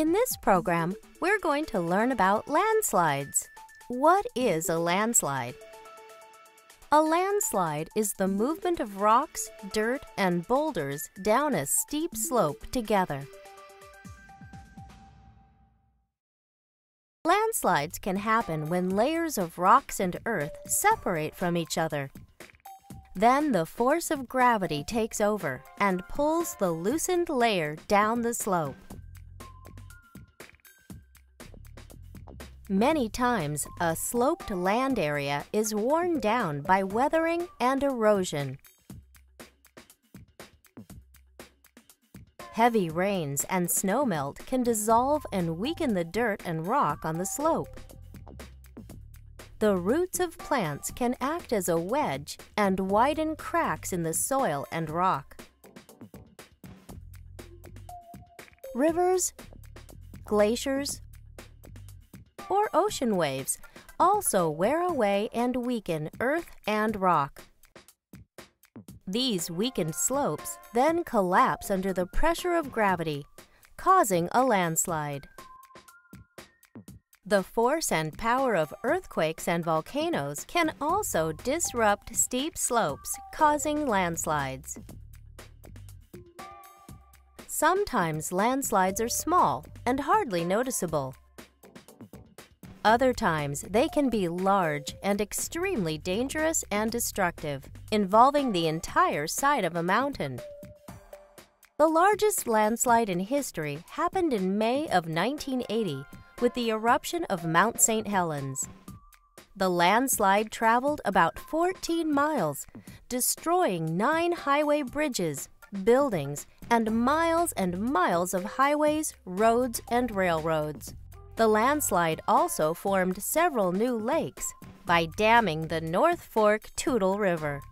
In this program, we're going to learn about landslides. What is a landslide? A landslide is the movement of rocks, dirt, and boulders down a steep slope together. Landslides can happen when layers of rocks and earth separate from each other. Then the force of gravity takes over and pulls the loosened layer down the slope. Many times, a sloped land area is worn down by weathering and erosion. Heavy rains and snowmelt can dissolve and weaken the dirt and rock on the slope. The roots of plants can act as a wedge and widen cracks in the soil and rock. Rivers, glaciers, or ocean waves also wear away and weaken earth and rock. These weakened slopes then collapse under the pressure of gravity, causing a landslide. The force and power of earthquakes and volcanoes can also disrupt steep slopes, causing landslides. Sometimes landslides are small and hardly noticeable. Other times, they can be large and extremely dangerous and destructive, involving the entire side of a mountain. The largest landslide in history happened in May of 1980 with the eruption of Mount St. Helens. The landslide traveled about 14 miles, destroying nine highway bridges, buildings, and miles and miles of highways, roads, and railroads. The landslide also formed several new lakes by damming the North Fork Toutle River.